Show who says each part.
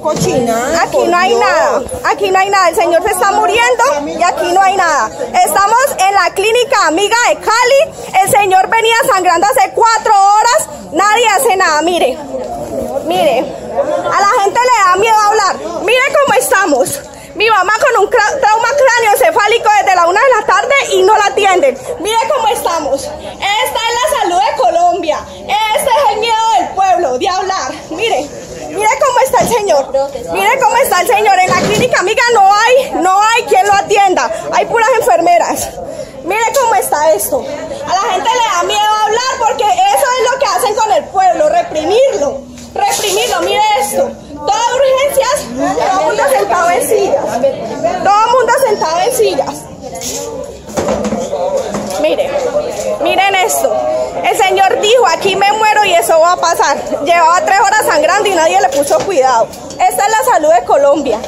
Speaker 1: Cochina.
Speaker 2: Aquí no hay nada, aquí no hay nada. El señor se está muriendo y aquí no hay nada. Estamos en la clínica amiga de Cali. El señor venía sangrando hace cuatro horas. Nadie hace nada. Mire, mire. A la gente le da miedo hablar. Mire cómo estamos. Mi mamá con un trauma cráneoencefálico desde la una de la tarde y no la atienden. Mire cómo estamos. Esta es la salud de Colombia. Este es el miedo del pueblo de hablar. Mire. Mire cómo está el señor. Mire cómo está el señor. En la clínica amiga no hay, no hay quien lo atienda. Hay puras enfermeras. Mire cómo está esto. A la gente le da miedo hablar porque eso es lo que hacen con el pueblo, reprimirlo. Reprimirlo, mire esto. Todas urgencias, todo el mundo sentado en sillas. Todo el mundo sentado en sillas. Mire, miren esto. El Señor dijo, aquí me muero y eso va a pasar. Llevaba tres horas sangrando y nadie le puso cuidado. Esta es la salud de Colombia.